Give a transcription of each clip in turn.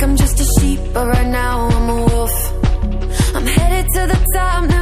like I'm just a sheep, but right now I'm a wolf. I'm headed to the top now.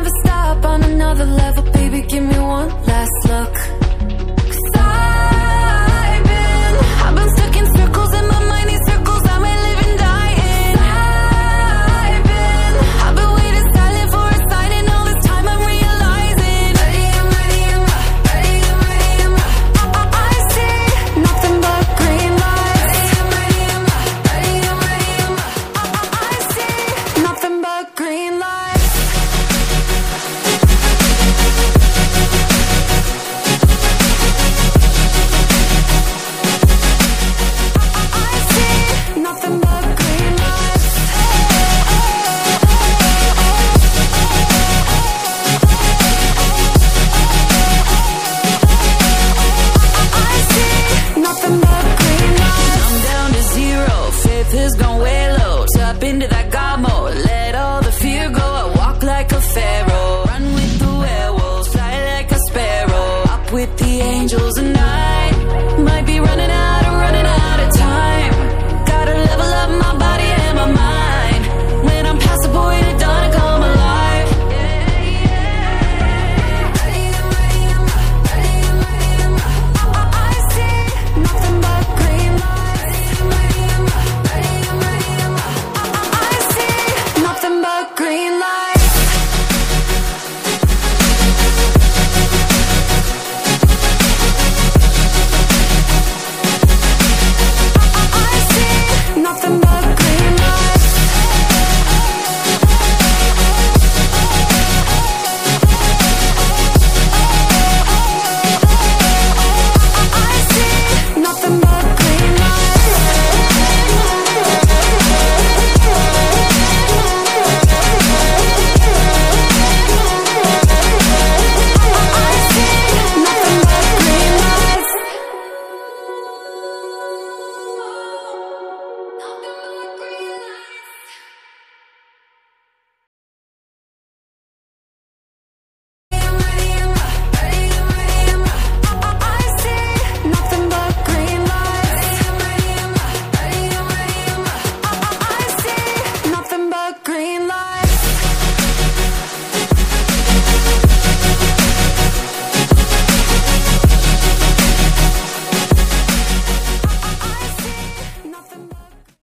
into that.